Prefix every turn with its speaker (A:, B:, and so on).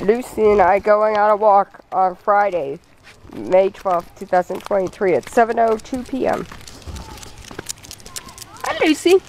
A: Lucy and I going on a walk on Friday, May 12th, 2023 at 7.02 p.m. Hi, Lucy.